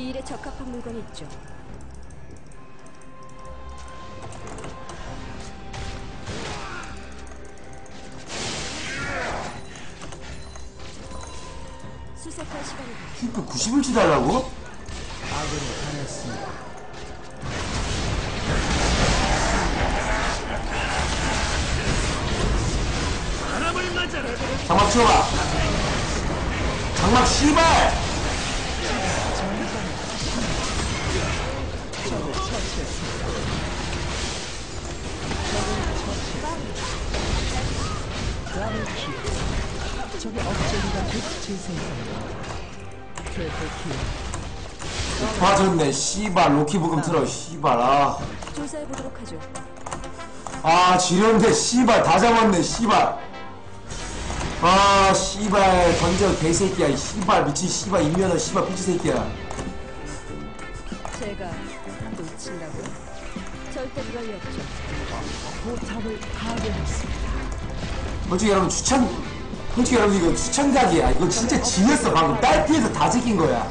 이 일에 적합한 물건이 있죠. 수색할 시간이 핑크 90을 달라고? 바람을 맞아라. 장막 치워봐 장막 씨발 적의 억제기가 곧 재생됩니다. 트래플 킬. 봐줬네 씨발 로키 부금 틀어 씨발 아, 조사해 보도록 하죠. 아 지렸네 씨발 다 잡았네 씨발 아 씨발 던져 개새끼야 이 씨발 미친 씨발 인면허 씨발 피치 새끼야 제가 놓친다고요? 절대 그럴 리 없죠. 포탑을 파괴했습니다. 솔직히 여러분 추천 솔직히 여러분 이거 추천각이야 이거 진짜 지렸어 방금 딸피에서 다 지킨 거야